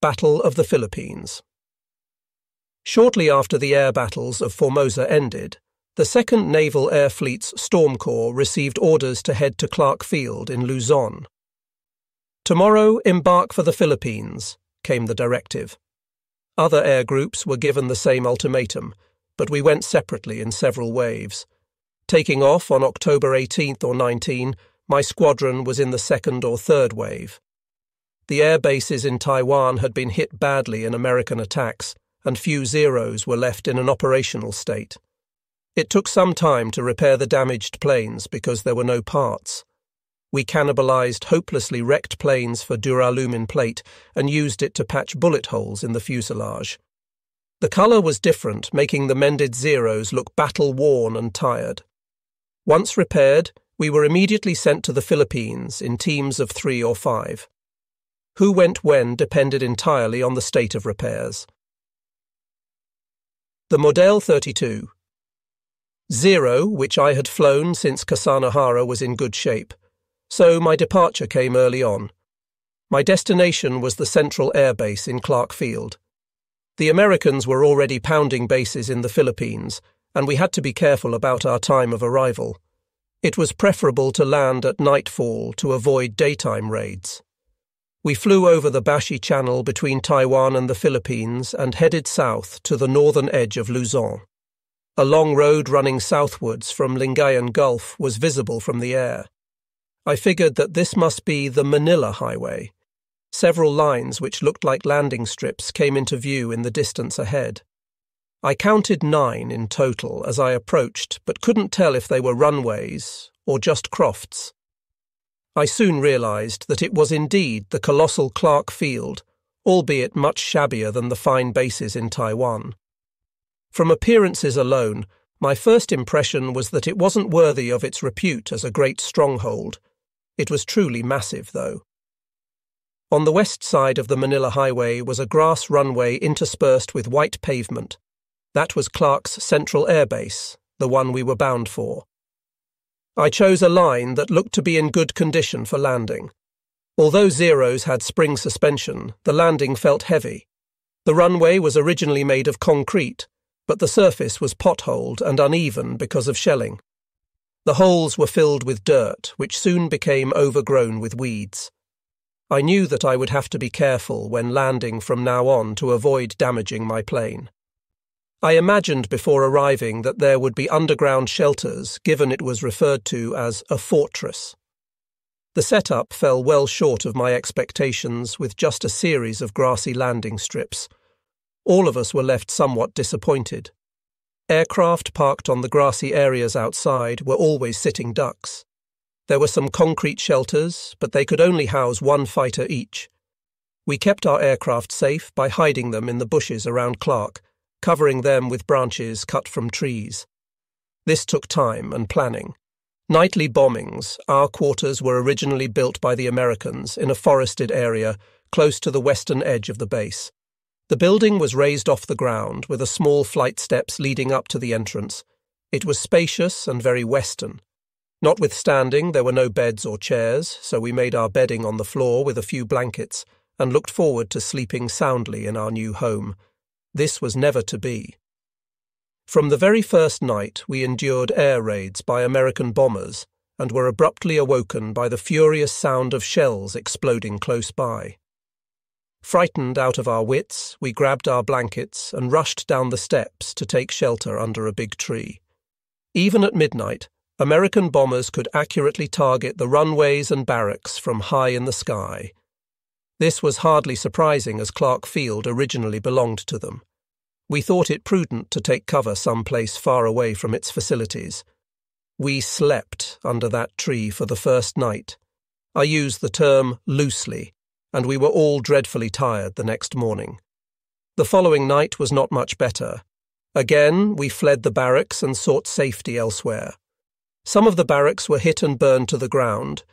Battle of the Philippines. Shortly after the air battles of Formosa ended, the 2nd Naval Air Fleet's Storm Corps received orders to head to Clark Field in Luzon. Tomorrow, embark for the Philippines, came the directive. Other air groups were given the same ultimatum, but we went separately in several waves. Taking off on October 18th or 19, my squadron was in the second or third wave. The air bases in Taiwan had been hit badly in American attacks, and few Zeros were left in an operational state. It took some time to repair the damaged planes because there were no parts. We cannibalized hopelessly wrecked planes for duralumin plate and used it to patch bullet holes in the fuselage. The colour was different, making the mended Zeros look battle worn and tired. Once repaired, we were immediately sent to the Philippines in teams of three or five. Who went when depended entirely on the state of repairs. The Model 32. Zero, which I had flown since Kasanohara, was in good shape, so my departure came early on. My destination was the Central Air Base in Clark Field. The Americans were already pounding bases in the Philippines, and we had to be careful about our time of arrival. It was preferable to land at nightfall to avoid daytime raids. We flew over the Bashi Channel between Taiwan and the Philippines and headed south to the northern edge of Luzon. A long road running southwards from Lingayen Gulf was visible from the air. I figured that this must be the Manila Highway, Several lines which looked like landing strips came into view in the distance ahead. I counted nine in total as I approached, but couldn't tell if they were runways or just crofts. I soon realized that it was indeed the colossal Clark Field, albeit much shabbier than the fine bases in Taiwan. From appearances alone, my first impression was that it wasn't worthy of its repute as a great stronghold. It was truly massive, though. On the west side of the Manila Highway was a grass runway interspersed with white pavement. That was Clark's Central Air Base, the one we were bound for. I chose a line that looked to be in good condition for landing. Although Zeros had spring suspension, the landing felt heavy. The runway was originally made of concrete, but the surface was potholed and uneven because of shelling. The holes were filled with dirt, which soon became overgrown with weeds. I knew that I would have to be careful when landing from now on to avoid damaging my plane. I imagined before arriving that there would be underground shelters, given it was referred to as a fortress. The setup fell well short of my expectations with just a series of grassy landing strips. All of us were left somewhat disappointed. Aircraft parked on the grassy areas outside were always sitting ducks. There were some concrete shelters, but they could only house one fighter each. We kept our aircraft safe by hiding them in the bushes around Clark, covering them with branches cut from trees. This took time and planning. Nightly bombings, our quarters were originally built by the Americans in a forested area close to the western edge of the base. The building was raised off the ground with a small flight steps leading up to the entrance. It was spacious and very western. Notwithstanding, there were no beds or chairs, so we made our bedding on the floor with a few blankets and looked forward to sleeping soundly in our new home. This was never to be. From the very first night, we endured air raids by American bombers and were abruptly awoken by the furious sound of shells exploding close by. Frightened out of our wits, we grabbed our blankets and rushed down the steps to take shelter under a big tree. Even at midnight, American bombers could accurately target the runways and barracks from high in the sky. This was hardly surprising as Clark Field originally belonged to them. We thought it prudent to take cover some place far away from its facilities. We slept under that tree for the first night. I use the term loosely, and we were all dreadfully tired the next morning. The following night was not much better. Again, we fled the barracks and sought safety elsewhere. Some of the barracks were hit and burned to the ground.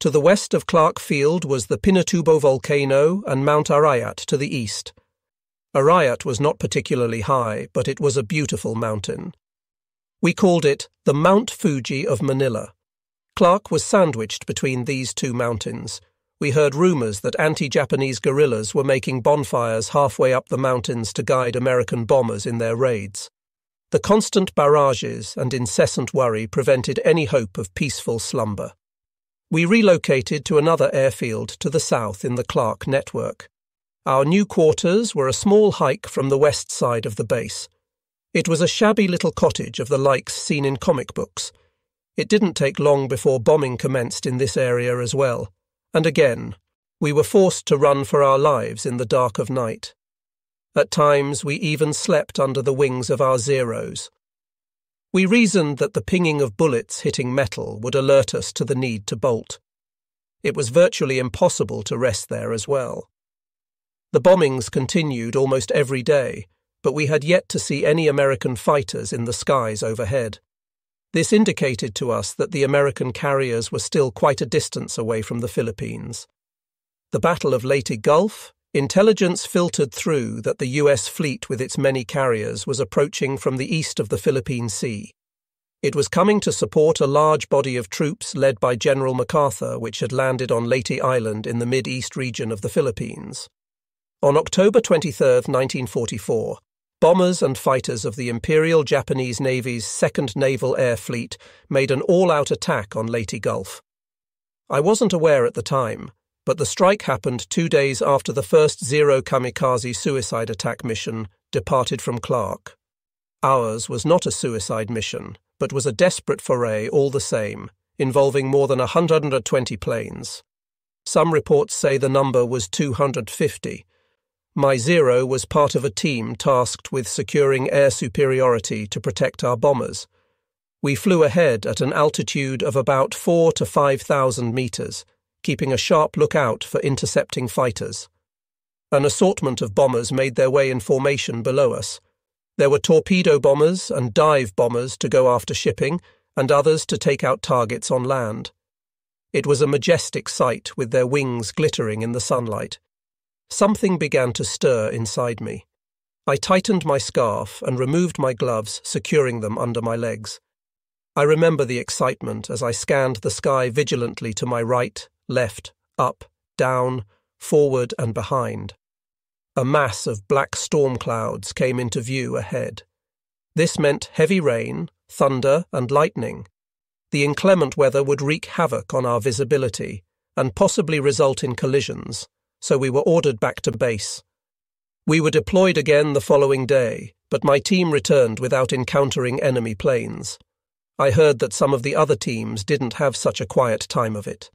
To the west of Clark Field was the Pinatubo volcano and Mount Arayat to the east. Arayat was not particularly high, but it was a beautiful mountain. We called it the Mount Fuji of Manila. Clark was sandwiched between these two mountains, we heard rumours that anti Japanese guerrillas were making bonfires halfway up the mountains to guide American bombers in their raids. The constant barrages and incessant worry prevented any hope of peaceful slumber. We relocated to another airfield to the south in the Clark network. Our new quarters were a small hike from the west side of the base. It was a shabby little cottage of the likes seen in comic books. It didn't take long before bombing commenced in this area as well, and again, we were forced to run for our lives in the dark of night. At times, we even slept under the wings of our Zeros. We reasoned that the pinging of bullets hitting metal would alert us to the need to bolt. It was virtually impossible to rest there as well. The bombings continued almost every day, but we had yet to see any American fighters in the skies overhead. This indicated to us that the American carriers were still quite a distance away from the Philippines. The Battle of Leyte Gulf Intelligence filtered through that the US fleet with its many carriers was approaching from the east of the Philippine Sea. It was coming to support a large body of troops led by General MacArthur, which had landed on Leyte Island in the mid east region of the Philippines. On October 23, 1944, bombers and fighters of the Imperial Japanese Navy's 2nd Naval Air Fleet made an all out attack on Leyte Gulf. I wasn't aware at the time, but the strike happened two days after the first Zero kamikaze suicide attack mission departed from Clark. Ours was not a suicide mission, but was a desperate foray all the same, involving more than 120 planes. Some reports say the number was 250. My Zero was part of a team tasked with securing air superiority to protect our bombers. We flew ahead at an altitude of about 4 to 5,000 metres keeping a sharp lookout for intercepting fighters. An assortment of bombers made their way in formation below us. There were torpedo bombers and dive bombers to go after shipping, and others to take out targets on land. It was a majestic sight with their wings glittering in the sunlight. Something began to stir inside me. I tightened my scarf and removed my gloves, securing them under my legs. I remember the excitement as I scanned the sky vigilantly to my right left, up, down, forward, and behind. A mass of black storm clouds came into view ahead. This meant heavy rain, thunder, and lightning. The inclement weather would wreak havoc on our visibility and possibly result in collisions, so we were ordered back to base. We were deployed again the following day, but my team returned without encountering enemy planes. I heard that some of the other teams didn't have such a quiet time of it.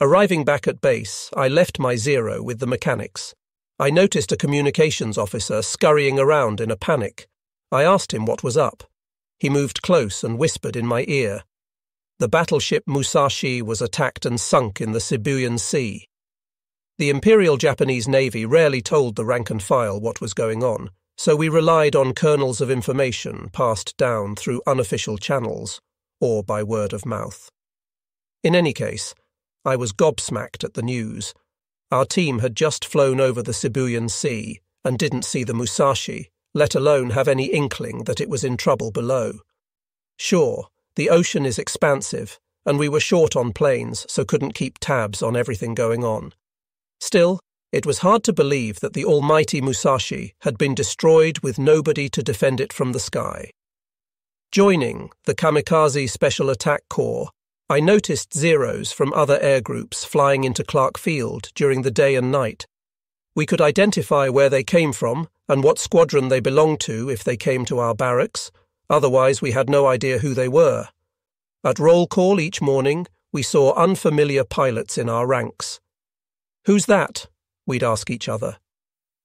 Arriving back at base, I left my Zero with the mechanics. I noticed a communications officer scurrying around in a panic. I asked him what was up. He moved close and whispered in my ear. The battleship Musashi was attacked and sunk in the Sibuyan Sea. The Imperial Japanese Navy rarely told the rank and file what was going on, so we relied on kernels of information passed down through unofficial channels or by word of mouth. In any case, I was gobsmacked at the news. Our team had just flown over the Sibuyan Sea and didn't see the Musashi, let alone have any inkling that it was in trouble below. Sure, the ocean is expansive, and we were short on planes, so couldn't keep tabs on everything going on. Still, it was hard to believe that the almighty Musashi had been destroyed with nobody to defend it from the sky. Joining the Kamikaze Special Attack Corps I noticed Zeros from other air groups flying into Clark Field during the day and night. We could identify where they came from and what squadron they belonged to if they came to our barracks, otherwise, we had no idea who they were. At roll call each morning, we saw unfamiliar pilots in our ranks. Who's that? We'd ask each other.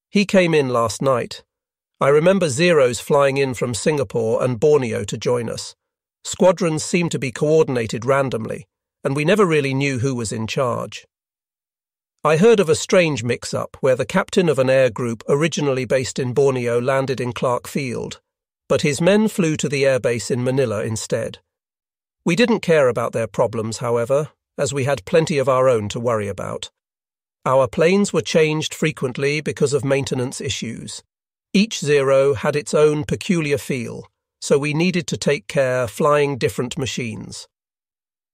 He came in last night. I remember Zeros flying in from Singapore and Borneo to join us. Squadrons seemed to be coordinated randomly, and we never really knew who was in charge. I heard of a strange mix up where the captain of an air group originally based in Borneo landed in Clark Field, but his men flew to the airbase in Manila instead. We didn't care about their problems, however, as we had plenty of our own to worry about. Our planes were changed frequently because of maintenance issues. Each Zero had its own peculiar feel, so we needed to take care flying different machines.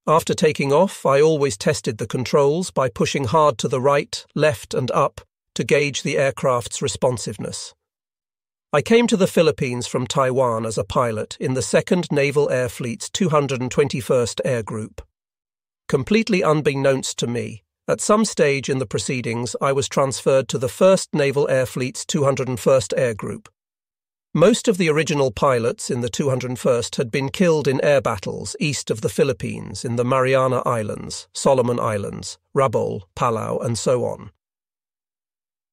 After taking off, I always tested the controls by pushing hard to the right, left, and up to gauge the aircraft's responsiveness. I came to the Philippines from Taiwan as a pilot in the 2nd Naval Air Fleet's 221st Air Group. Completely unbeknownst to me, at some stage in the proceedings, I was transferred to the 1st Naval Air Fleet's 201st Air Group. Most of the original pilots in the 201st had been killed in air battles east of the Philippines in the Mariana Islands, Solomon Islands, Rabaul, Palau, and so on.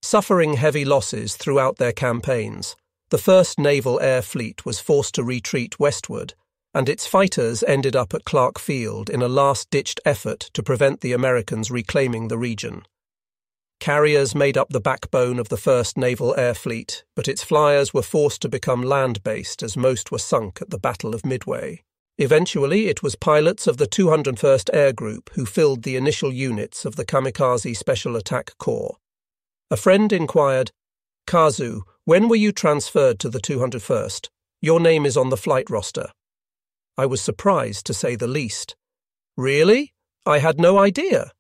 Suffering heavy losses throughout their campaigns, the 1st Naval Air Fleet was forced to retreat westward, and its fighters ended up at Clark Field in a last ditched effort to prevent the Americans reclaiming the region. Carriers made up the backbone of the 1st Naval Air Fleet, but its flyers were forced to become land based as most were sunk at the Battle of Midway. Eventually, it was pilots of the 201st Air Group who filled the initial units of the Kamikaze Special Attack Corps. A friend inquired, Kazu, when were you transferred to the 201st? Your name is on the flight roster. I was surprised, to say the least. Really? I had no idea.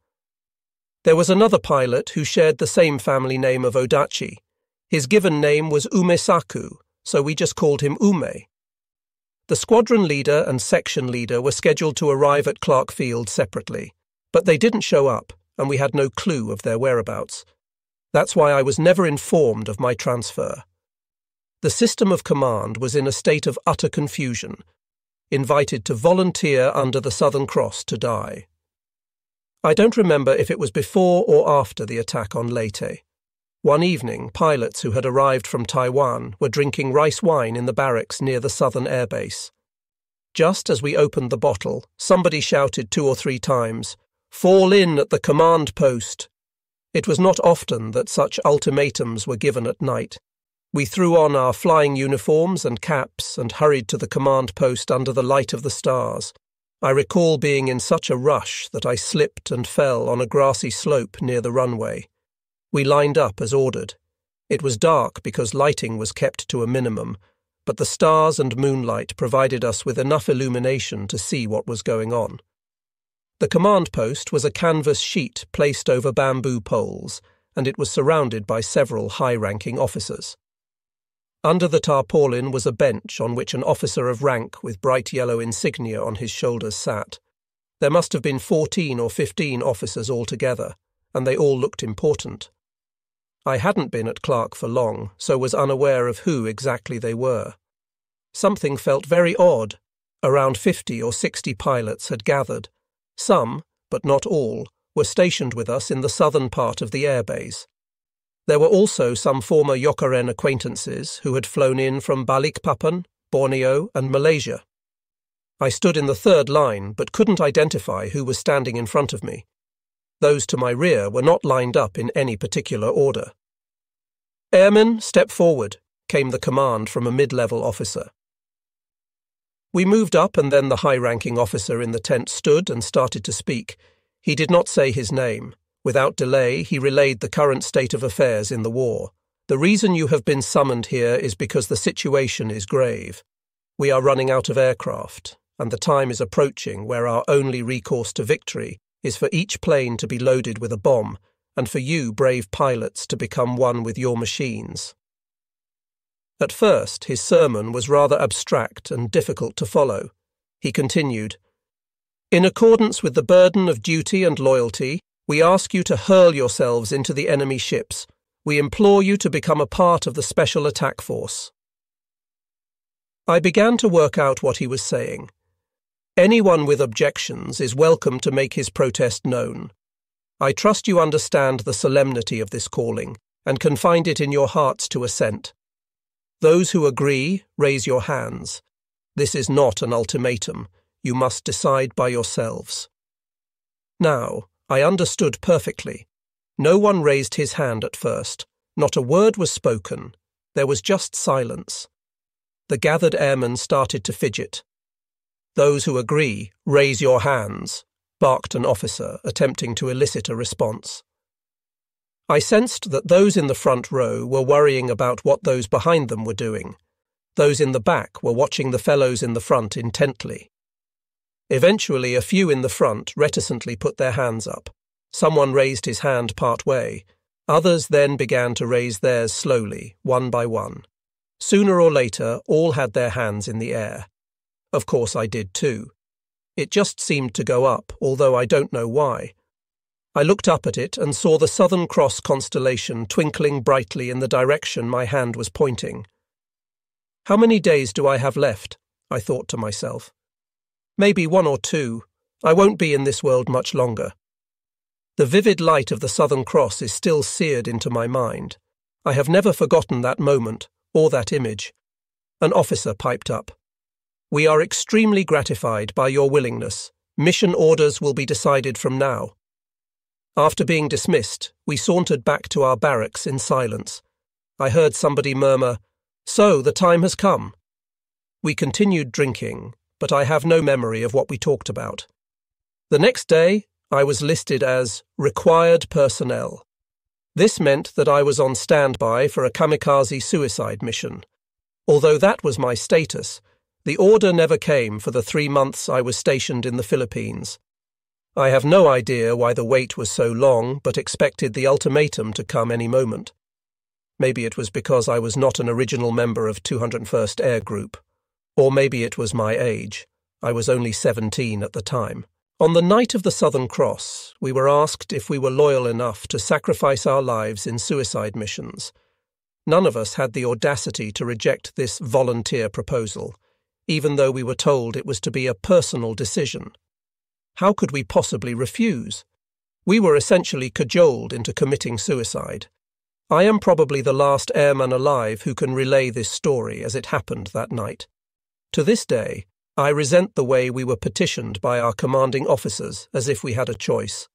There was another pilot who shared the same family name of Odachi. His given name was Umesaku, so we just called him Ume. The squadron leader and section leader were scheduled to arrive at Clark Field separately, but they didn't show up, and we had no clue of their whereabouts. That's why I was never informed of my transfer. The system of command was in a state of utter confusion, invited to volunteer under the Southern Cross to die. I don't remember if it was before or after the attack on Leyte. One evening, pilots who had arrived from Taiwan were drinking rice wine in the barracks near the southern airbase. Just as we opened the bottle, somebody shouted two or three times, Fall in at the command post! It was not often that such ultimatums were given at night. We threw on our flying uniforms and caps and hurried to the command post under the light of the stars. I recall being in such a rush that I slipped and fell on a grassy slope near the runway. We lined up as ordered. It was dark because lighting was kept to a minimum, but the stars and moonlight provided us with enough illumination to see what was going on. The command post was a canvas sheet placed over bamboo poles, and it was surrounded by several high ranking officers. Under the tarpaulin was a bench on which an officer of rank with bright yellow insignia on his shoulders sat. There must have been fourteen or fifteen officers altogether, and they all looked important. I hadn't been at Clark for long, so was unaware of who exactly they were. Something felt very odd. Around fifty or sixty pilots had gathered, some, but not all, were stationed with us in the southern part of the airbase. There were also some former Yokaren acquaintances who had flown in from Balikpapan, Borneo, and Malaysia. I stood in the third line but couldn't identify who was standing in front of me. Those to my rear were not lined up in any particular order. Airmen, step forward, came the command from a mid level officer. We moved up, and then the high ranking officer in the tent stood and started to speak. He did not say his name. Without delay, he relayed the current state of affairs in the war. The reason you have been summoned here is because the situation is grave. We are running out of aircraft, and the time is approaching where our only recourse to victory is for each plane to be loaded with a bomb, and for you, brave pilots, to become one with your machines. At first, his sermon was rather abstract and difficult to follow. He continued In accordance with the burden of duty and loyalty, we ask you to hurl yourselves into the enemy ships. We implore you to become a part of the Special Attack Force. I began to work out what he was saying. Anyone with objections is welcome to make his protest known. I trust you understand the solemnity of this calling and can find it in your hearts to assent. Those who agree, raise your hands. This is not an ultimatum. You must decide by yourselves. Now, I understood perfectly. No one raised his hand at first. Not a word was spoken. There was just silence. The gathered airmen started to fidget. Those who agree, raise your hands, barked an officer, attempting to elicit a response. I sensed that those in the front row were worrying about what those behind them were doing. Those in the back were watching the fellows in the front intently. Eventually, a few in the front reticently put their hands up. Someone raised his hand part way. Others then began to raise theirs slowly, one by one. Sooner or later, all had their hands in the air. Of course, I did too. It just seemed to go up, although I don't know why. I looked up at it and saw the Southern Cross constellation twinkling brightly in the direction my hand was pointing. How many days do I have left? I thought to myself. Maybe one or two. I won't be in this world much longer. The vivid light of the Southern Cross is still seared into my mind. I have never forgotten that moment, or that image. An officer piped up. We are extremely gratified by your willingness. Mission orders will be decided from now. After being dismissed, we sauntered back to our barracks in silence. I heard somebody murmur, So, the time has come. We continued drinking, but I have no memory of what we talked about. The next day, I was listed as required personnel. This meant that I was on standby for a kamikaze suicide mission. Although that was my status, the order never came for the three months I was stationed in the Philippines. I have no idea why the wait was so long, but expected the ultimatum to come any moment. Maybe it was because I was not an original member of 201st Air Group. Or maybe it was my age. I was only 17 at the time. On the night of the Southern Cross, we were asked if we were loyal enough to sacrifice our lives in suicide missions. None of us had the audacity to reject this volunteer proposal, even though we were told it was to be a personal decision. How could we possibly refuse? We were essentially cajoled into committing suicide. I am probably the last airman alive who can relay this story as it happened that night. To this day, I resent the way we were petitioned by our commanding officers as if we had a choice.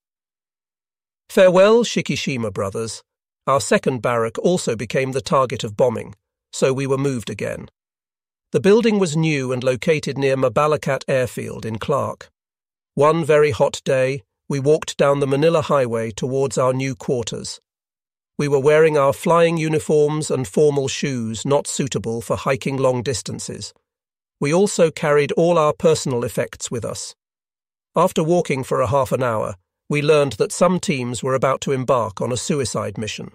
Farewell, Shikishima brothers. Our second barrack also became the target of bombing, so we were moved again. The building was new and located near Mabalacat Airfield in Clark. One very hot day, we walked down the Manila Highway towards our new quarters. We were wearing our flying uniforms and formal shoes not suitable for hiking long distances. We also carried all our personal effects with us. After walking for a half an hour, we learned that some teams were about to embark on a suicide mission.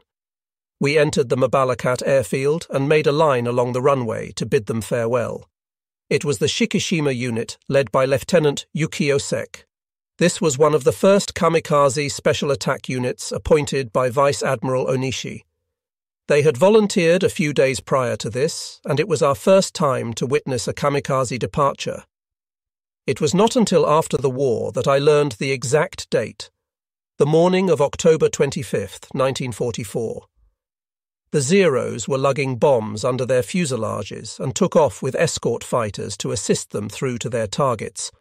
We entered the Mabalacat airfield and made a line along the runway to bid them farewell. It was the Shikishima unit led by Lieutenant Yukio Seki. This was one of the first kamikaze special attack units appointed by Vice Admiral Onishi. They had volunteered a few days prior to this, and it was our first time to witness a kamikaze departure. It was not until after the war that I learned the exact date the morning of October 25th, 1944. The Zeros were lugging bombs under their fuselages and took off with escort fighters to assist them through to their targets.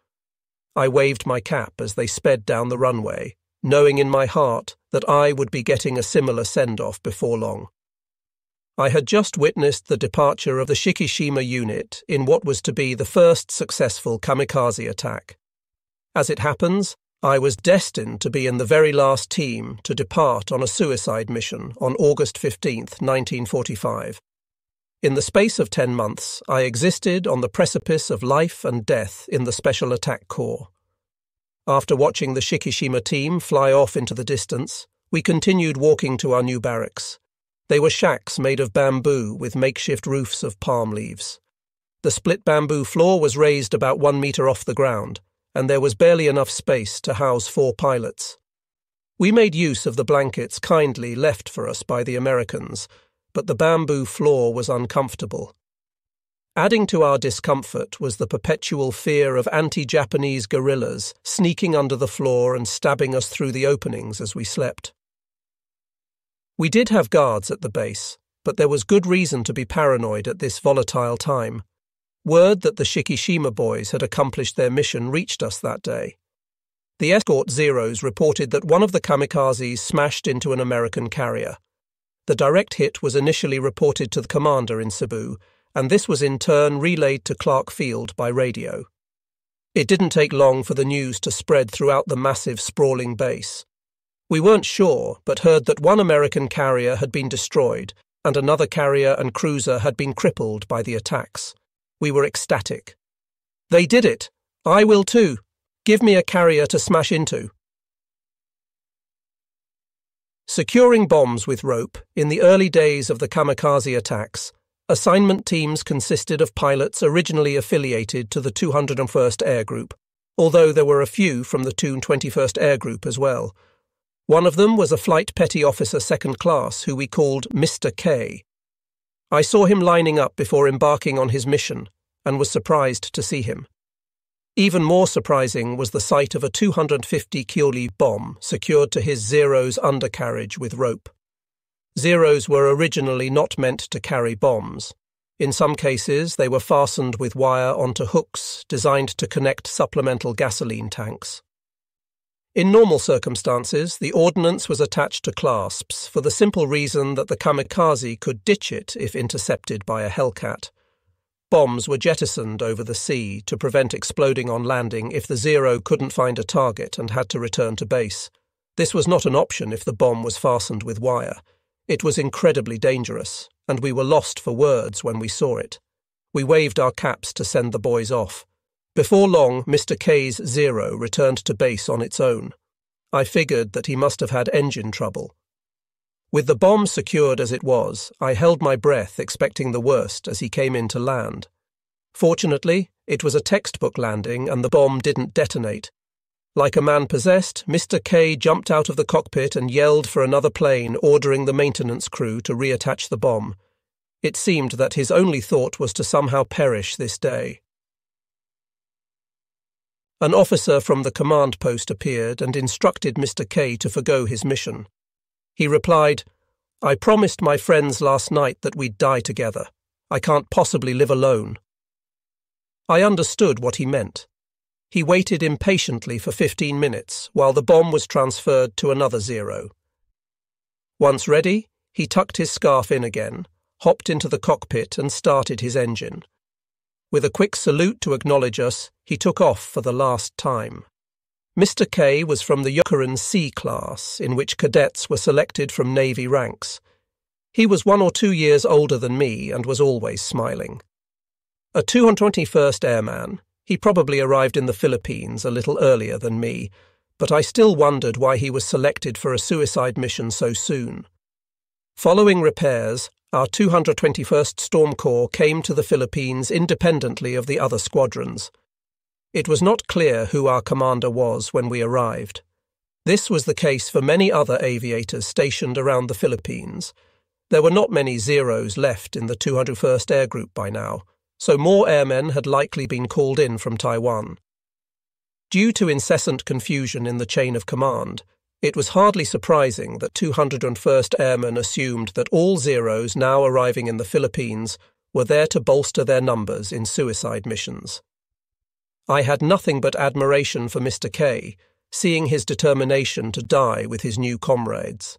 I waved my cap as they sped down the runway, knowing in my heart that I would be getting a similar send off before long. I had just witnessed the departure of the Shikishima unit in what was to be the first successful kamikaze attack. As it happens, I was destined to be in the very last team to depart on a suicide mission on August 15, 1945. In the space of ten months, I existed on the precipice of life and death in the Special Attack Corps. After watching the Shikishima team fly off into the distance, we continued walking to our new barracks. They were shacks made of bamboo with makeshift roofs of palm leaves. The split bamboo floor was raised about one metre off the ground, and there was barely enough space to house four pilots. We made use of the blankets kindly left for us by the Americans, but the bamboo floor was uncomfortable. Adding to our discomfort was the perpetual fear of anti Japanese guerrillas sneaking under the floor and stabbing us through the openings as we slept. We did have guards at the base, but there was good reason to be paranoid at this volatile time. Word that the Shikishima boys had accomplished their mission reached us that day. The escort Zeros reported that one of the kamikazes smashed into an American carrier. The direct hit was initially reported to the commander in Cebu, and this was in turn relayed to Clark Field by radio. It didn't take long for the news to spread throughout the massive, sprawling base. We weren't sure, but heard that one American carrier had been destroyed and another carrier and cruiser had been crippled by the attacks. We were ecstatic. They did it! I will too, Give me a carrier to smash into. Securing bombs with rope, in the early days of the kamikaze attacks, assignment teams consisted of pilots originally affiliated to the 201st Air Group, although there were a few from the 221st Air Group as well. One of them was a flight petty officer second class who we called Mr. K. I saw him lining up before embarking on his mission and was surprised to see him. Even more surprising was the sight of a 250 kilo bomb secured to his Zero's undercarriage with rope. Zeros were originally not meant to carry bombs. In some cases, they were fastened with wire onto hooks designed to connect supplemental gasoline tanks. In normal circumstances, the ordnance was attached to clasps for the simple reason that the kamikaze could ditch it if intercepted by a Hellcat. Bombs were jettisoned over the sea to prevent exploding on landing if the Zero couldn't find a target and had to return to base. This was not an option if the bomb was fastened with wire. It was incredibly dangerous, and we were lost for words when we saw it. We waved our caps to send the boys off. Before long, Mr. K's Zero returned to base on its own. I figured that he must have had engine trouble, with the bomb secured as it was, I held my breath, expecting the worst as he came in to land. Fortunately, it was a textbook landing and the bomb didn't detonate. Like a man possessed, Mr. K jumped out of the cockpit and yelled for another plane, ordering the maintenance crew to reattach the bomb. It seemed that his only thought was to somehow perish this day. An officer from the command post appeared and instructed Mr. K to forego his mission. He replied, I promised my friends last night that we'd die together. I can't possibly live alone. I understood what he meant. He waited impatiently for 15 minutes while the bomb was transferred to another zero. Once ready, he tucked his scarf in again, hopped into the cockpit, and started his engine. With a quick salute to acknowledge us, he took off for the last time. Mr. K was from the Yokaren C class, in which cadets were selected from Navy ranks. He was one or two years older than me and was always smiling. A 221st Airman, he probably arrived in the Philippines a little earlier than me, but I still wondered why he was selected for a suicide mission so soon. Following repairs, our 221st Storm Corps came to the Philippines independently of the other squadrons. It was not clear who our commander was when we arrived. This was the case for many other aviators stationed around the Philippines. There were not many Zeros left in the 201st Air Group by now, so more airmen had likely been called in from Taiwan. Due to incessant confusion in the chain of command, it was hardly surprising that 201st Airmen assumed that all Zeros now arriving in the Philippines were there to bolster their numbers in suicide missions. I had nothing but admiration for Mr. K, seeing his determination to die with his new comrades.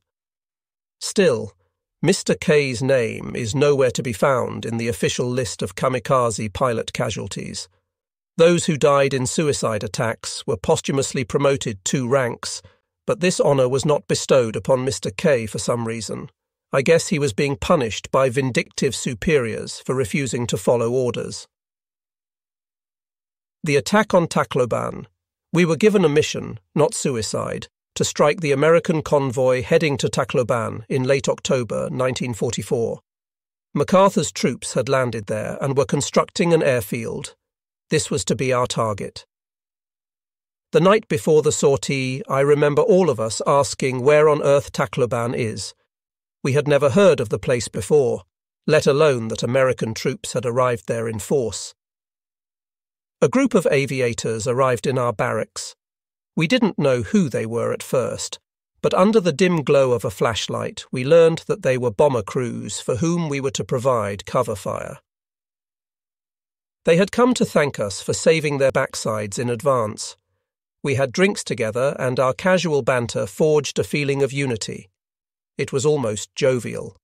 Still, Mr. K's name is nowhere to be found in the official list of kamikaze pilot casualties. Those who died in suicide attacks were posthumously promoted two ranks, but this honour was not bestowed upon Mr. K for some reason. I guess he was being punished by vindictive superiors for refusing to follow orders. The attack on Tacloban. We were given a mission, not suicide, to strike the American convoy heading to Tacloban in late October 1944. MacArthur's troops had landed there and were constructing an airfield. This was to be our target. The night before the sortie, I remember all of us asking where on earth Tacloban is. We had never heard of the place before, let alone that American troops had arrived there in force. A group of aviators arrived in our barracks. We didn't know who they were at first, but under the dim glow of a flashlight, we learned that they were bomber crews for whom we were to provide cover fire. They had come to thank us for saving their backsides in advance. We had drinks together, and our casual banter forged a feeling of unity. It was almost jovial.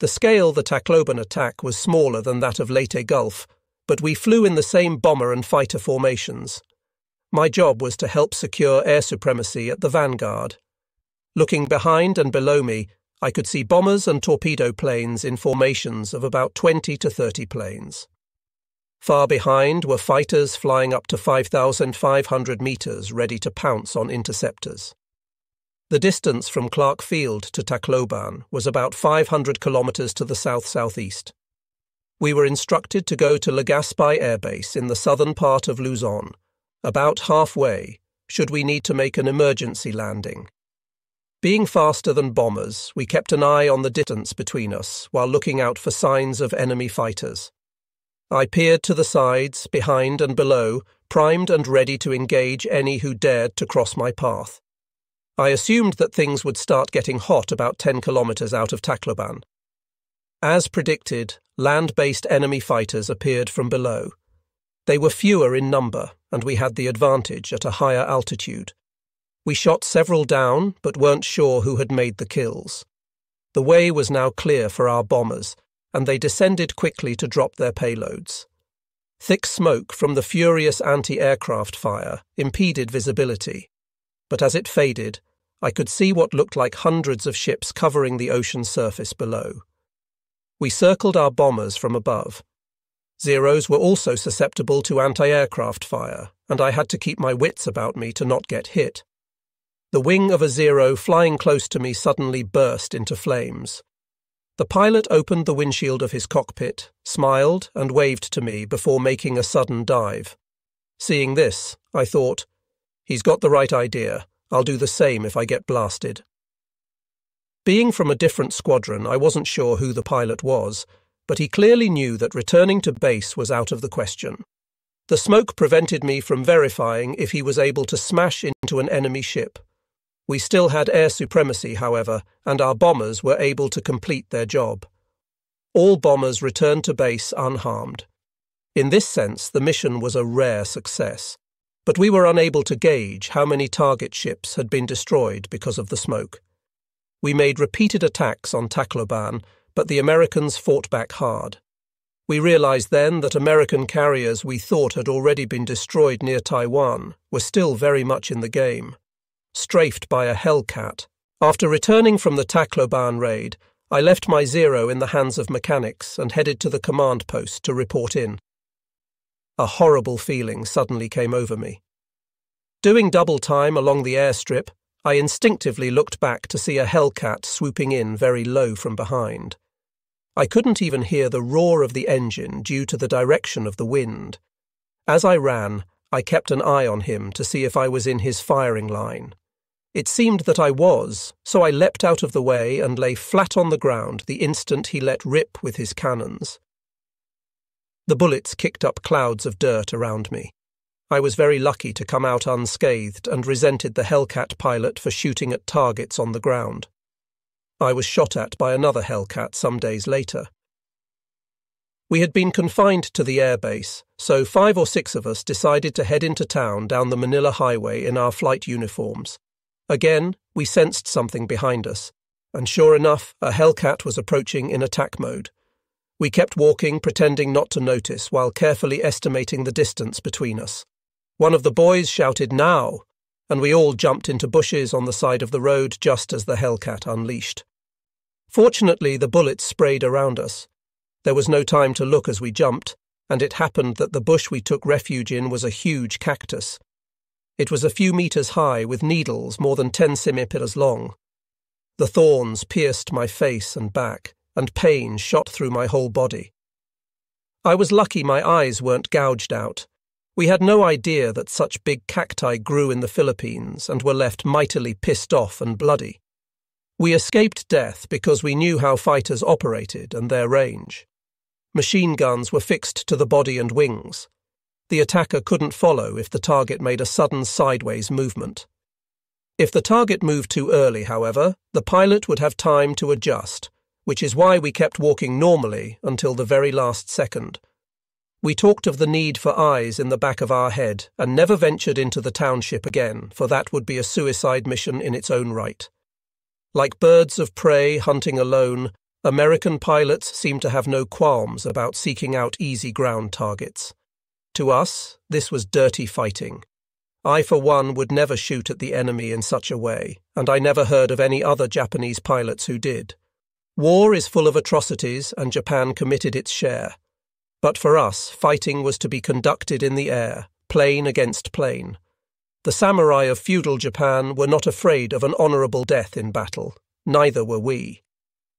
The scale the Tacloban attack was smaller than that of Leyte Gulf, but we flew in the same bomber and fighter formations. My job was to help secure air supremacy at the vanguard. Looking behind and below me, I could see bombers and torpedo planes in formations of about 20 to 30 planes. Far behind were fighters flying up to 5,500 metres ready to pounce on interceptors. The distance from Clark Field to Tacloban was about 500 kilometres to the south southeast. We were instructed to go to Legaspi Air Base in the southern part of Luzon, about halfway, should we need to make an emergency landing. Being faster than bombers, we kept an eye on the distance between us while looking out for signs of enemy fighters. I peered to the sides, behind and below, primed and ready to engage any who dared to cross my path. I assumed that things would start getting hot about 10 kilometres out of Tacloban. As predicted, land based enemy fighters appeared from below. They were fewer in number, and we had the advantage at a higher altitude. We shot several down, but weren't sure who had made the kills. The way was now clear for our bombers, and they descended quickly to drop their payloads. Thick smoke from the furious anti aircraft fire impeded visibility, but as it faded, I could see what looked like hundreds of ships covering the ocean surface below. We circled our bombers from above. Zeros were also susceptible to anti aircraft fire, and I had to keep my wits about me to not get hit. The wing of a Zero flying close to me suddenly burst into flames. The pilot opened the windshield of his cockpit, smiled, and waved to me before making a sudden dive. Seeing this, I thought, He's got the right idea. I'll do the same if I get blasted. Being from a different squadron, I wasn't sure who the pilot was, but he clearly knew that returning to base was out of the question. The smoke prevented me from verifying if he was able to smash into an enemy ship. We still had air supremacy, however, and our bombers were able to complete their job. All bombers returned to base unharmed. In this sense, the mission was a rare success but we were unable to gauge how many target ships had been destroyed because of the smoke. We made repeated attacks on Tacloban, but the Americans fought back hard. We realized then that American carriers we thought had already been destroyed near Taiwan were still very much in the game. Strafed by a Hellcat, after returning from the Tacloban raid, I left my Zero in the hands of mechanics and headed to the command post to report in. A horrible feeling suddenly came over me. Doing double time along the airstrip, I instinctively looked back to see a Hellcat swooping in very low from behind. I couldn't even hear the roar of the engine due to the direction of the wind. As I ran, I kept an eye on him to see if I was in his firing line. It seemed that I was, so I leapt out of the way and lay flat on the ground the instant he let rip with his cannons. The bullets kicked up clouds of dirt around me. I was very lucky to come out unscathed and resented the Hellcat pilot for shooting at targets on the ground. I was shot at by another Hellcat some days later. We had been confined to the airbase, so five or six of us decided to head into town down the Manila Highway in our flight uniforms. Again, we sensed something behind us, and sure enough, a Hellcat was approaching in attack mode. We kept walking, pretending not to notice, while carefully estimating the distance between us. One of the boys shouted, Now! and we all jumped into bushes on the side of the road just as the Hellcat unleashed. Fortunately, the bullets sprayed around us. There was no time to look as we jumped, and it happened that the bush we took refuge in was a huge cactus. It was a few metres high, with needles more than ten centimetres long. The thorns pierced my face and back and pain shot through my whole body. I was lucky my eyes weren't gouged out. We had no idea that such big cacti grew in the Philippines and were left mightily pissed off and bloody. We escaped death because we knew how fighters operated and their range. Machine guns were fixed to the body and wings. The attacker couldn't follow if the target made a sudden sideways movement. If the target moved too early, however, the pilot would have time to adjust which is why we kept walking normally until the very last second. We talked of the need for eyes in the back of our head and never ventured into the township again, for that would be a suicide mission in its own right. Like birds of prey hunting alone, American pilots seem to have no qualms about seeking out easy ground targets. To us, this was dirty fighting. I, for one, would never shoot at the enemy in such a way, and I never heard of any other Japanese pilots who did. War is full of atrocities, and Japan committed its share. But for us, fighting was to be conducted in the air, plane against plane. The samurai of feudal Japan were not afraid of an honourable death in battle, neither were we.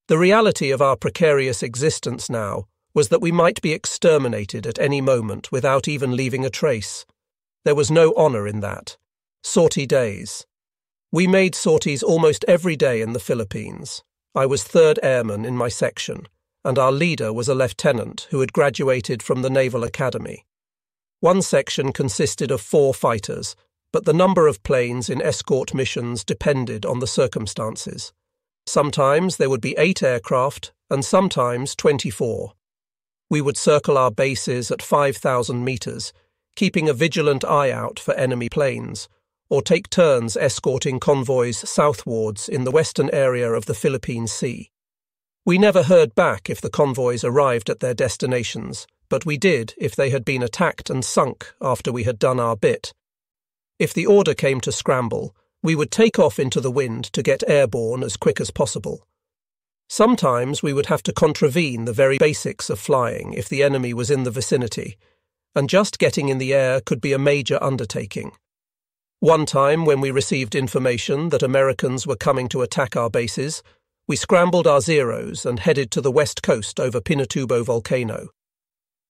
The reality of our precarious existence now was that we might be exterminated at any moment without even leaving a trace. There was no honour in that. Sortie days. We made sorties almost every day in the Philippines. I was third airman in my section, and our leader was a lieutenant who had graduated from the Naval Academy. One section consisted of four fighters, but the number of planes in escort missions depended on the circumstances. Sometimes there would be eight aircraft, and sometimes 24. We would circle our bases at 5,000 metres, keeping a vigilant eye out for enemy planes, or take turns escorting convoys southwards in the western area of the Philippine Sea. We never heard back if the convoys arrived at their destinations, but we did if they had been attacked and sunk after we had done our bit. If the order came to scramble, we would take off into the wind to get airborne as quick as possible. Sometimes we would have to contravene the very basics of flying if the enemy was in the vicinity, and just getting in the air could be a major undertaking. One time, when we received information that Americans were coming to attack our bases, we scrambled our Zeros and headed to the west coast over Pinatubo volcano.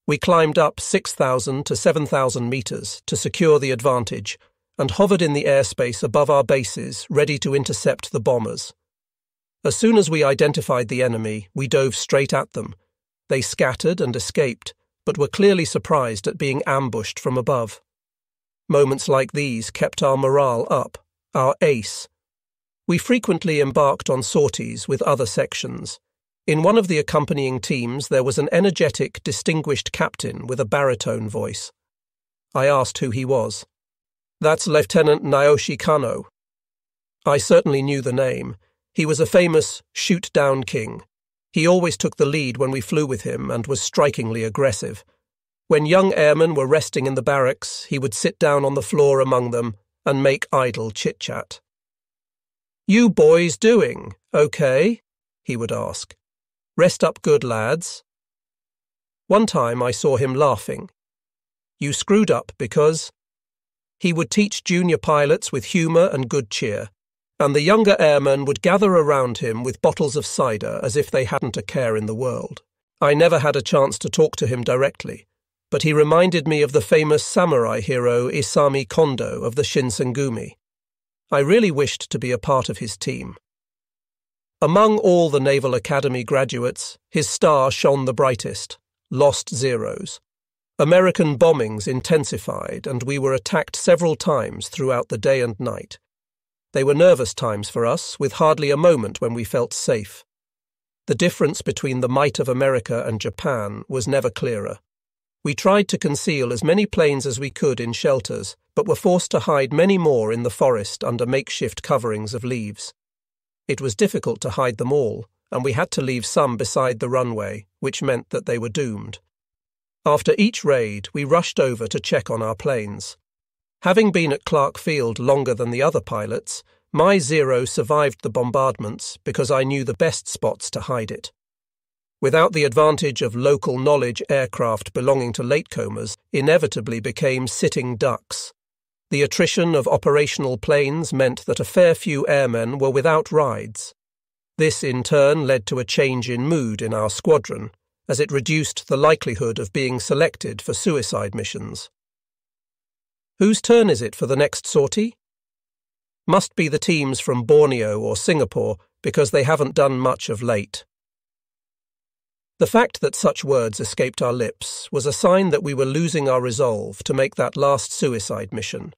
We climbed up 6,000 to 7,000 metres to secure the advantage and hovered in the airspace above our bases, ready to intercept the bombers. As soon as we identified the enemy, we dove straight at them. They scattered and escaped, but were clearly surprised at being ambushed from above. Moments like these kept our morale up, our ace. We frequently embarked on sorties with other sections. In one of the accompanying teams, there was an energetic, distinguished captain with a baritone voice. I asked who he was. That's Lieutenant Naoshi Kanno. I certainly knew the name. He was a famous shoot down king. He always took the lead when we flew with him and was strikingly aggressive. When young airmen were resting in the barracks, he would sit down on the floor among them and make idle chit chat. You boys doing, okay? he would ask. Rest up good, lads. One time I saw him laughing. You screwed up because he would teach junior pilots with humour and good cheer, and the younger airmen would gather around him with bottles of cider as if they hadn't a care in the world. I never had a chance to talk to him directly, but he reminded me of the famous samurai hero Isami Kondo of the Shinsengumi. I really wished to be a part of his team. Among all the Naval Academy graduates, his star shone the brightest lost zeros. American bombings intensified, and we were attacked several times throughout the day and night. They were nervous times for us, with hardly a moment when we felt safe. The difference between the might of America and Japan was never clearer. We tried to conceal as many planes as we could in shelters, but were forced to hide many more in the forest under makeshift coverings of leaves. It was difficult to hide them all, and we had to leave some beside the runway, which meant that they were doomed. After each raid, we rushed over to check on our planes. Having been at Clark Field longer than the other pilots, my Zero survived the bombardments because I knew the best spots to hide it. Without the advantage of local knowledge, aircraft belonging to latecomers inevitably became sitting ducks. The attrition of operational planes meant that a fair few airmen were without rides. This in turn led to a change in mood in our squadron, as it reduced the likelihood of being selected for suicide missions. Whose turn is it for the next sortie? Must be the teams from Borneo or Singapore because they haven't done much of late. The fact that such words escaped our lips was a sign that we were losing our resolve to make that last suicide mission.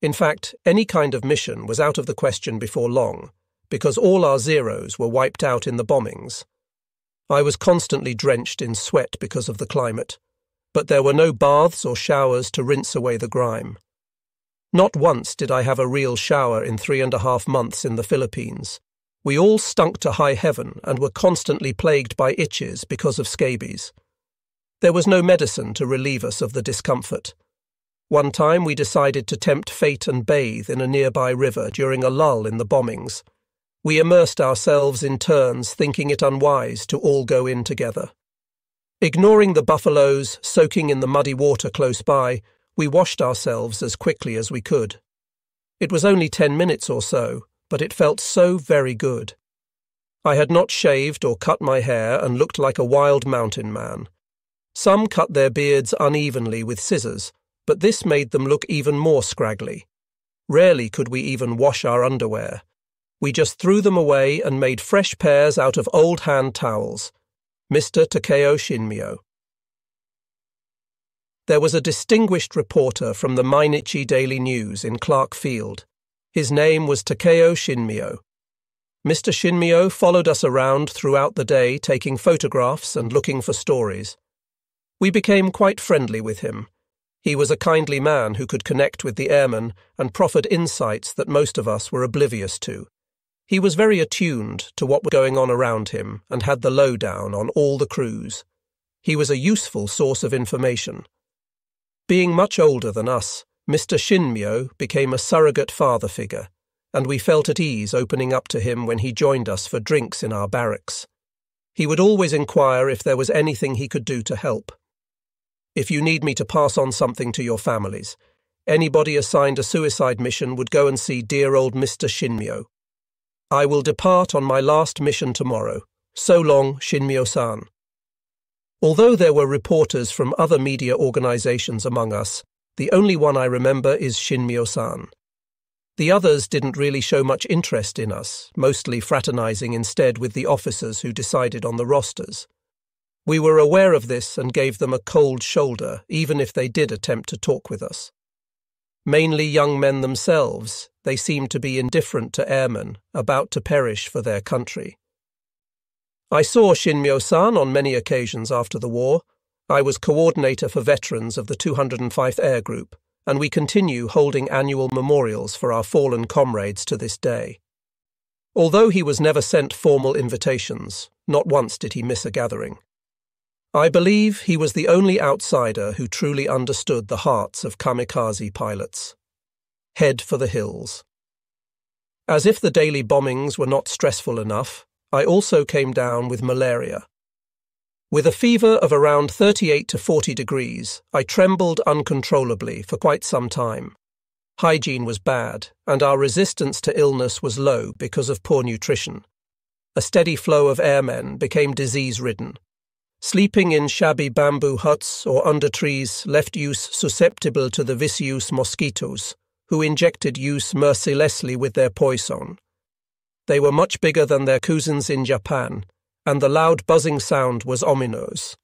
In fact, any kind of mission was out of the question before long, because all our zeros were wiped out in the bombings, I was constantly drenched in sweat because of the climate, but there were no baths or showers to rinse away the grime. Not once did I have a real shower in three and a half months in the Philippines. We all stunk to high heaven and were constantly plagued by itches because of scabies. There was no medicine to relieve us of the discomfort. One time we decided to tempt fate and bathe in a nearby river during a lull in the bombings. We immersed ourselves in turns, thinking it unwise to all go in together. Ignoring the buffaloes soaking in the muddy water close by, we washed ourselves as quickly as we could. It was only ten minutes or so, but it felt so very good. I had not shaved or cut my hair and looked like a wild mountain man. Some cut their beards unevenly with scissors, but this made them look even more scraggly. Rarely could we even wash our underwear. We just threw them away and made fresh pairs out of old hand towels. Mr. Takeo Shinmyo. There was a distinguished reporter from the Mainichi Daily News in Clark Field. His name was Takeo Shinmyo. Mr. Shinmyo followed us around throughout the day, taking photographs and looking for stories. We became quite friendly with him. He was a kindly man who could connect with the airmen and proffered insights that most of us were oblivious to. He was very attuned to what was going on around him and had the lowdown on all the crews. He was a useful source of information. Being much older than us, Mr. Shinmyo became a surrogate father figure, and we felt at ease opening up to him when he joined us for drinks in our barracks. He would always inquire if there was anything he could do to help. If you need me to pass on something to your families, anybody assigned a suicide mission would go and see dear old Mr. Shinmyo. I will depart on my last mission tomorrow. So long, Shinmyo san. Although there were reporters from other media organizations among us, the only one I remember is Shinmyo san. The others didn't really show much interest in us, mostly fraternizing instead with the officers who decided on the rosters. We were aware of this and gave them a cold shoulder, even if they did attempt to talk with us. Mainly young men themselves, they seemed to be indifferent to airmen, about to perish for their country. I saw Shinmyo san on many occasions after the war. I was coordinator for veterans of the 205th Air Group, and we continue holding annual memorials for our fallen comrades to this day. Although he was never sent formal invitations, not once did he miss a gathering. I believe he was the only outsider who truly understood the hearts of kamikaze pilots. Head for the hills. As if the daily bombings were not stressful enough, I also came down with malaria. With a fever of around 38 to 40 degrees, I trembled uncontrollably for quite some time. Hygiene was bad, and our resistance to illness was low because of poor nutrition. A steady flow of airmen became disease ridden, Sleeping in shabby bamboo huts or under trees left use susceptible to the vicious mosquitoes, who injected use mercilessly with their poison. They were much bigger than their cousins in Japan, and the loud buzzing sound was ominous.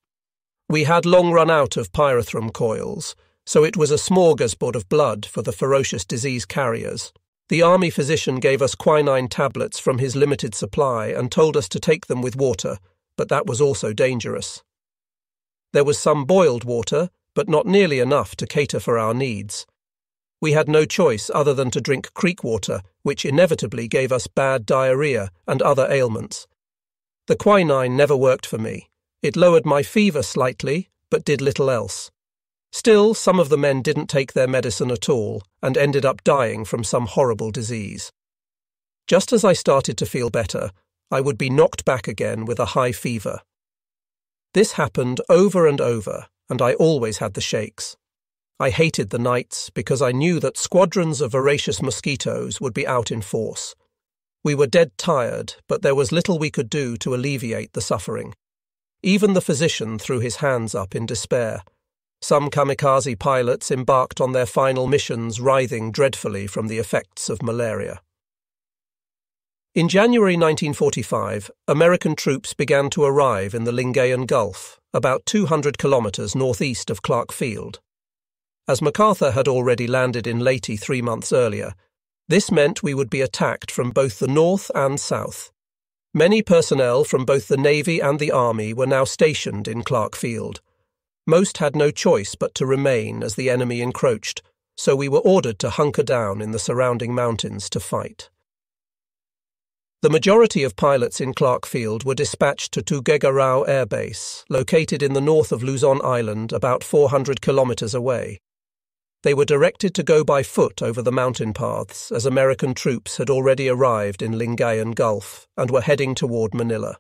We had long run out of pyrethrum coils, so it was a smorgasbord of blood for the ferocious disease carriers. The army physician gave us quinine tablets from his limited supply and told us to take them with water but that was also dangerous. There was some boiled water, but not nearly enough to cater for our needs. We had no choice other than to drink creek water, which inevitably gave us bad diarrhea and other ailments. The quinine never worked for me. It lowered my fever slightly, but did little else. Still, some of the men didn't take their medicine at all and ended up dying from some horrible disease. Just as I started to feel better, I would be knocked back again with a high fever. This happened over and over, and I always had the shakes. I hated the nights because I knew that squadrons of voracious mosquitoes would be out in force. We were dead tired, but there was little we could do to alleviate the suffering. Even the physician threw his hands up in despair. Some kamikaze pilots embarked on their final missions writhing dreadfully from the effects of malaria. In January 1945, American troops began to arrive in the Lingayen Gulf, about 200 kilometres northeast of Clark Field. As MacArthur had already landed in Leyte three months earlier, this meant we would be attacked from both the north and south. Many personnel from both the Navy and the Army were now stationed in Clark Field. Most had no choice but to remain as the enemy encroached, so we were ordered to hunker down in the surrounding mountains to fight. The majority of pilots in Clark Field were dispatched to Tuguegarao Air Base, located in the north of Luzon Island, about 400 kilometres away. They were directed to go by foot over the mountain paths, as American troops had already arrived in Lingayen Gulf and were heading toward Manila.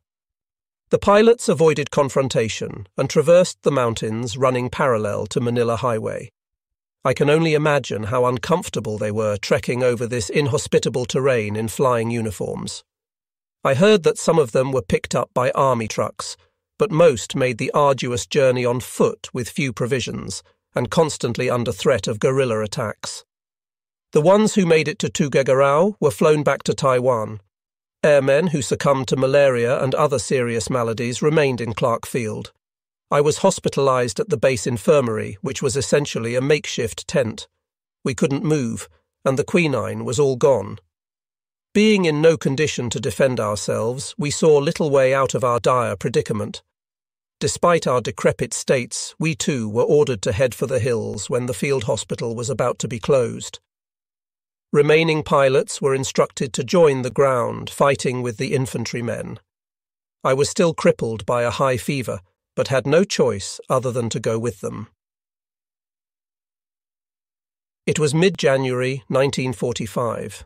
The pilots avoided confrontation and traversed the mountains running parallel to Manila Highway. I can only imagine how uncomfortable they were trekking over this inhospitable terrain in flying uniforms. I heard that some of them were picked up by army trucks, but most made the arduous journey on foot with few provisions and constantly under threat of guerrilla attacks. The ones who made it to Tuguegarao were flown back to Taiwan Airmen who succumbed to malaria and other serious maladies remained in Clark Field. I was hospitalized at the base infirmary, which was essentially a makeshift tent. We couldn't move, and the quinine was all gone. Being in no condition to defend ourselves, we saw little way out of our dire predicament. Despite our decrepit states, we too were ordered to head for the hills when the field hospital was about to be closed. Remaining pilots were instructed to join the ground, fighting with the infantrymen. I was still crippled by a high fever, but had no choice other than to go with them. It was mid January 1945.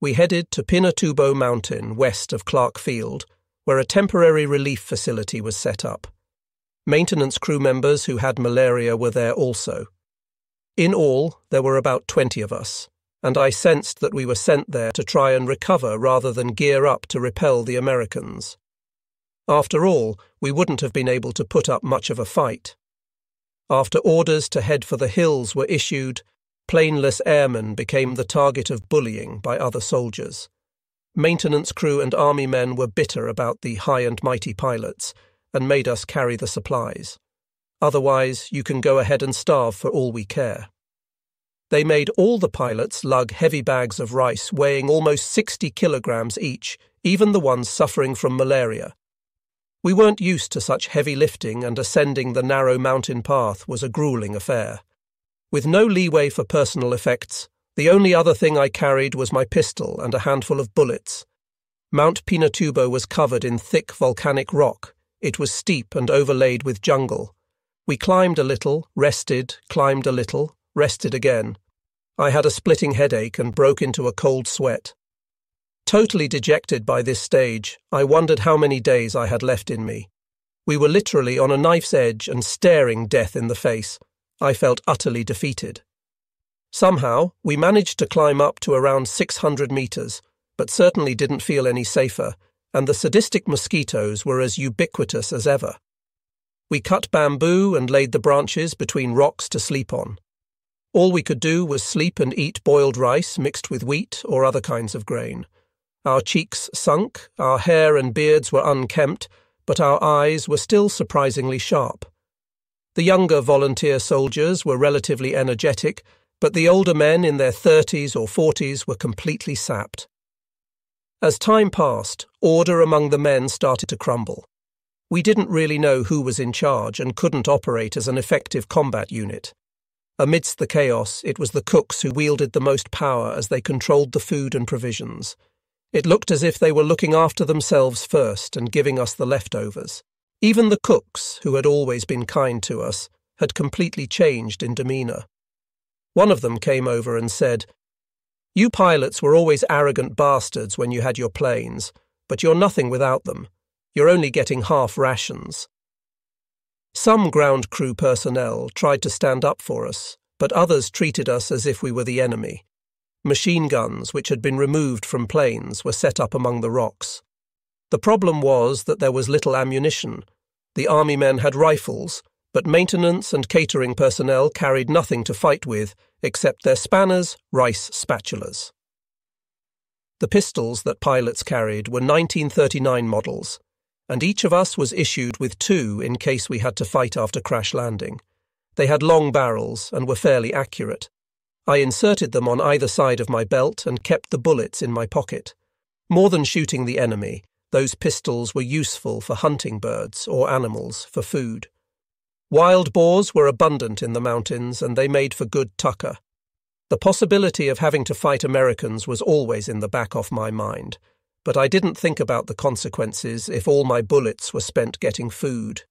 We headed to Pinatubo Mountain west of Clark Field, where a temporary relief facility was set up. Maintenance crew members who had malaria were there also. In all, there were about 20 of us and I sensed that we were sent there to try and recover rather than gear up to repel the Americans. After all, we wouldn't have been able to put up much of a fight. After orders to head for the hills were issued, planeless airmen became the target of bullying by other soldiers. Maintenance crew and army men were bitter about the high and mighty pilots and made us carry the supplies. Otherwise, you can go ahead and starve for all we care. They made all the pilots lug heavy bags of rice weighing almost 60 kilograms each, even the ones suffering from malaria. We weren't used to such heavy lifting, and ascending the narrow mountain path was a grueling affair. With no leeway for personal effects, the only other thing I carried was my pistol and a handful of bullets. Mount Pinatubo was covered in thick volcanic rock. It was steep and overlaid with jungle. We climbed a little, rested, climbed a little, rested again. I had a splitting headache and broke into a cold sweat. Totally dejected by this stage, I wondered how many days I had left in me. We were literally on a knife's edge and staring death in the face. I felt utterly defeated. Somehow, we managed to climb up to around 600 metres, but certainly didn't feel any safer, and the sadistic mosquitoes were as ubiquitous as ever. We cut bamboo and laid the branches between rocks to sleep on. All we could do was sleep and eat boiled rice mixed with wheat or other kinds of grain. Our cheeks sunk, our hair and beards were unkempt, but our eyes were still surprisingly sharp. The younger volunteer soldiers were relatively energetic, but the older men in their 30s or 40s were completely sapped. As time passed, order among the men started to crumble. We didn't really know who was in charge and couldn't operate as an effective combat unit. Amidst the chaos, it was the cooks who wielded the most power as they controlled the food and provisions. It looked as if they were looking after themselves first and giving us the leftovers. Even the cooks, who had always been kind to us, had completely changed in demeanour. One of them came over and said, You pilots were always arrogant bastards when you had your planes, but you're nothing without them. You're only getting half rations. Some ground crew personnel tried to stand up for us, but others treated us as if we were the enemy. Machine guns, which had been removed from planes, were set up among the rocks. The problem was that there was little ammunition. The army men had rifles, but maintenance and catering personnel carried nothing to fight with except their spanners, rice spatulas. The pistols that pilots carried were 1939 models, and each of us was issued with two in case we had to fight after crash landing. They had long barrels and were fairly accurate. I inserted them on either side of my belt and kept the bullets in my pocket. More than shooting the enemy, those pistols were useful for hunting birds or animals for food. Wild boars were abundant in the mountains and they made for good tucker. The possibility of having to fight Americans was always in the back of my mind but I didn't think about the consequences if all my bullets were spent getting food.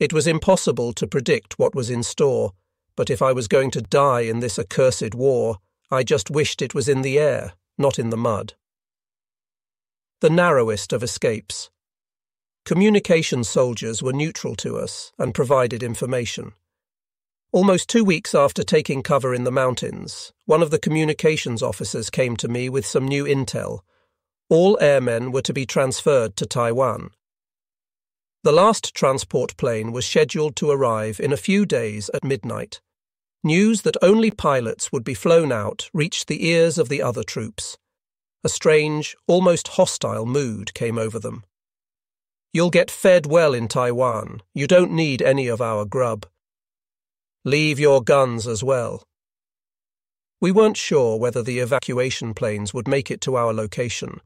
It was impossible to predict what was in store, but if I was going to die in this accursed war, I just wished it was in the air, not in the mud. The narrowest of escapes. Communication soldiers were neutral to us and provided information. Almost two weeks after taking cover in the mountains, one of the communications officers came to me with some new intel. All airmen were to be transferred to Taiwan. The last transport plane was scheduled to arrive in a few days at midnight. News that only pilots would be flown out reached the ears of the other troops. A strange, almost hostile mood came over them. You'll get fed well in Taiwan. You don't need any of our grub. Leave your guns as well. We weren't sure whether the evacuation planes would make it to our location.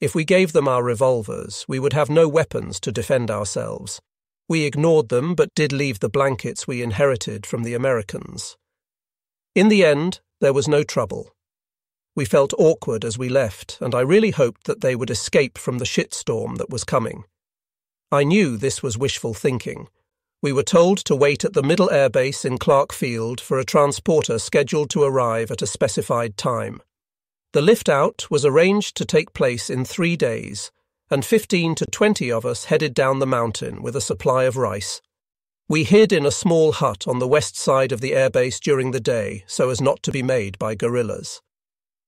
If we gave them our revolvers, we would have no weapons to defend ourselves. We ignored them but did leave the blankets we inherited from the Americans. In the end, there was no trouble. We felt awkward as we left, and I really hoped that they would escape from the shitstorm that was coming. I knew this was wishful thinking. We were told to wait at the Middle Air Base in Clark Field for a transporter scheduled to arrive at a specified time. The lift out was arranged to take place in three days, and 15 to 20 of us headed down the mountain with a supply of rice. We hid in a small hut on the west side of the airbase during the day so as not to be made by guerrillas.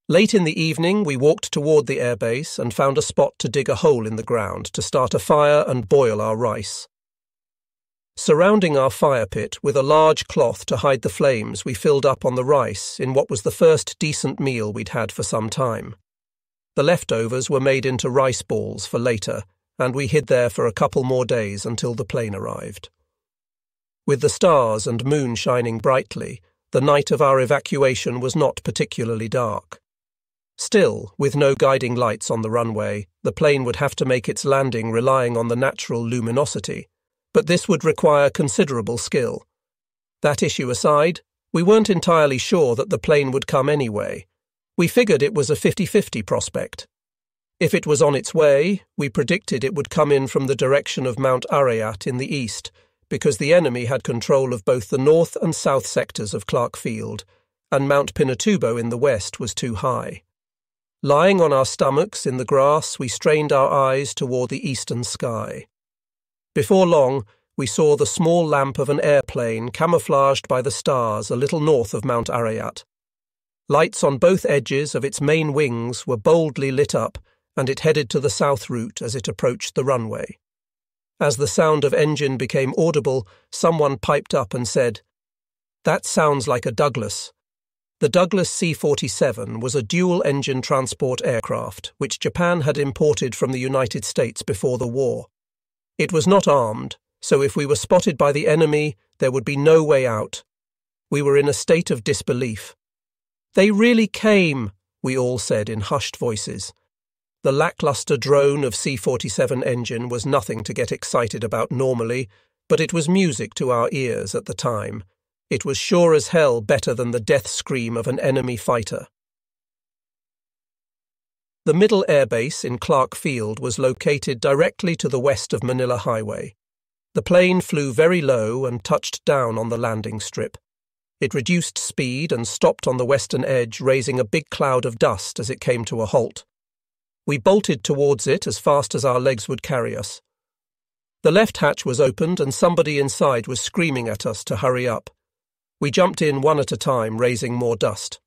Late in the evening, we walked toward the airbase and found a spot to dig a hole in the ground to start a fire and boil our rice. Surrounding our fire pit with a large cloth to hide the flames, we filled up on the rice in what was the first decent meal we'd had for some time. The leftovers were made into rice balls for later, and we hid there for a couple more days until the plane arrived. With the stars and moon shining brightly, the night of our evacuation was not particularly dark. Still, with no guiding lights on the runway, the plane would have to make its landing relying on the natural luminosity, but this would require considerable skill. That issue aside, we weren't entirely sure that the plane would come anyway. We figured it was a 50 50 prospect. If it was on its way, we predicted it would come in from the direction of Mount Arayat in the east, because the enemy had control of both the north and south sectors of Clark Field, and Mount Pinatubo in the west was too high. Lying on our stomachs in the grass, we strained our eyes toward the eastern sky. Before long, we saw the small lamp of an airplane camouflaged by the stars a little north of Mount Arayat. Lights on both edges of its main wings were boldly lit up, and it headed to the south route as it approached the runway. As the sound of engine became audible, someone piped up and said, That sounds like a Douglas. The Douglas C 47 was a dual engine transport aircraft which Japan had imported from the United States before the war. It was not armed, so if we were spotted by the enemy, there would be no way out. We were in a state of disbelief. They really came, we all said in hushed voices. The lackluster drone of C 47 engine was nothing to get excited about normally, but it was music to our ears at the time it was sure as hell better than the death scream of an enemy fighter. The Middle Air Base in Clark Field was located directly to the west of Manila Highway. The plane flew very low and touched down on the landing strip. It reduced speed and stopped on the western edge, raising a big cloud of dust as it came to a halt. We bolted towards it as fast as our legs would carry us. The left hatch was opened and somebody inside was screaming at us to hurry up. We jumped in one at a time, raising more dust.